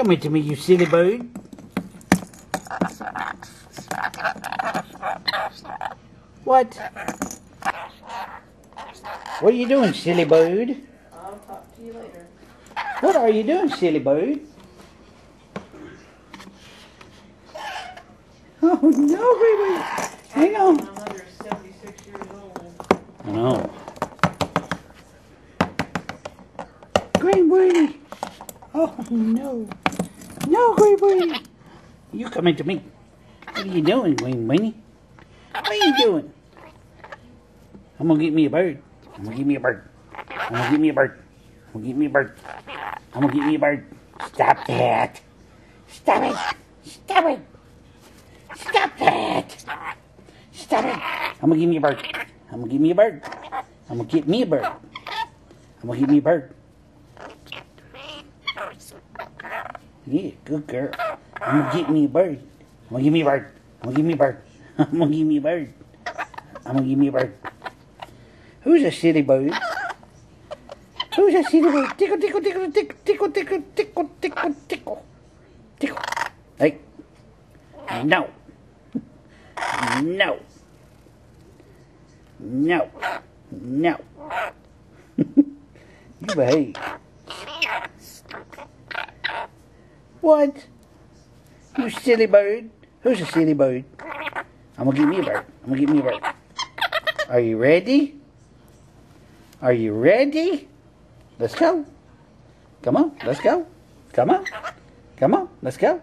Come here to me, you silly bird. What? What are you doing, silly bird? I'll talk to you later. What are you doing, silly bird? Oh no, baby! Hang on. My mother is 76 years old. I know. Green Weenie! Oh no. No, Green Weenie! You coming to me. What are you doing, Green Weenie? What are you doing? I'm gonna get me a bird. I'm gonna get me a bird. I'm gonna get me a bird. I'm gonna get me a bird. I'm gonna get me a bird. Stop that. Stop it. Stop it. Stop that. Stop it. I'm gonna give me a bird. I'm gonna give me a bird. I'm gonna get me a bird. I'm gonna get me a bird. Yeah, good girl. I'm gonna get me a bird. I'm gonna give me a bird. I'm gonna give me a bird. I'm gonna give me a bird. I'm gonna give me a bird. Who's a silly bird? Who's a silly bird? Tickle, tickle, tickle, tickle, tickle, tickle, tickle, tickle, tickle, tickle. Hey. No. No. No. No. you behave. What? You silly bird. Who's a silly bird? I'm gonna give me a bird. I'm gonna give me a bird. Are you ready? Are you ready? Let's go. Come on, let's go. Come on. Come on, let's go.